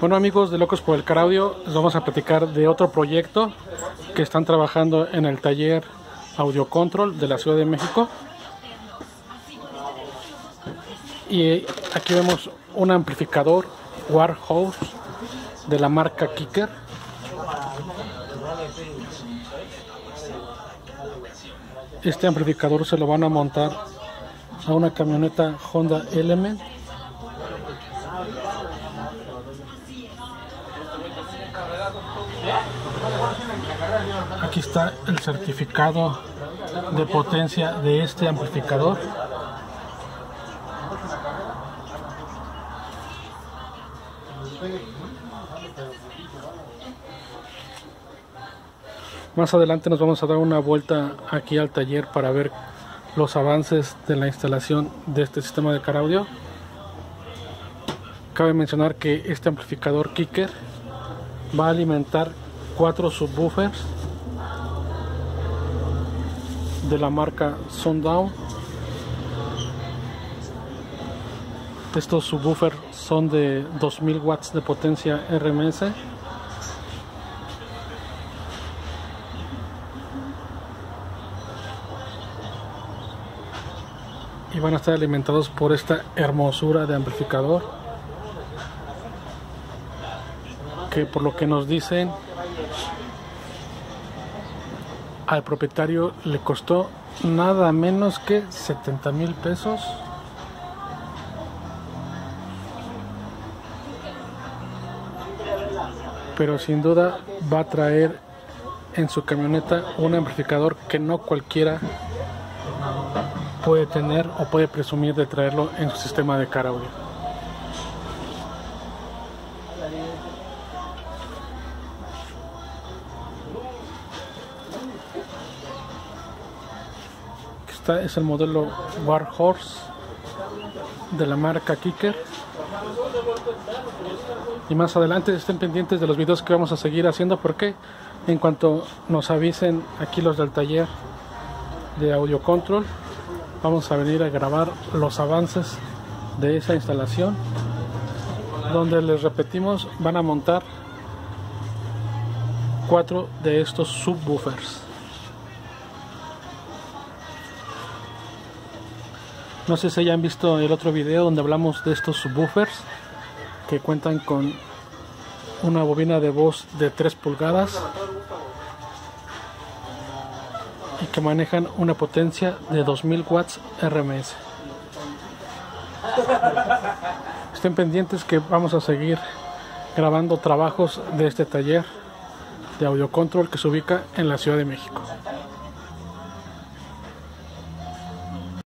Bueno amigos de Locos por el Caraudio, les vamos a platicar de otro proyecto que están trabajando en el taller Audio Control de la Ciudad de México. Y aquí vemos un amplificador Warhouse de la marca Kicker. Este amplificador se lo van a montar a una camioneta Honda Element Aquí está el certificado de potencia de este amplificador. Más adelante nos vamos a dar una vuelta aquí al taller para ver los avances de la instalación de este sistema de car audio. Cabe mencionar que este amplificador Kicker va a alimentar cuatro subwoofers de la marca Sundown. Estos subwoofers son de 2000 watts de potencia RMS. Y van a estar alimentados por esta hermosura de amplificador. Que por lo que nos dicen al propietario le costó nada menos que 70 mil pesos. Pero sin duda va a traer en su camioneta un amplificador que no cualquiera puede tener o puede presumir de traerlo en su sistema de car audio. Este es el modelo Warhorse de la marca Kicker. Y más adelante estén pendientes de los videos que vamos a seguir haciendo porque en cuanto nos avisen aquí los del taller de audio control vamos a venir a grabar los avances de esa instalación donde les repetimos van a montar cuatro de estos subwoofers No sé si hayan visto el otro video donde hablamos de estos subwoofers que cuentan con una bobina de voz de 3 pulgadas y que manejan una potencia de 2000 watts RMS. Estén pendientes que vamos a seguir grabando trabajos de este taller de audio control que se ubica en la Ciudad de México.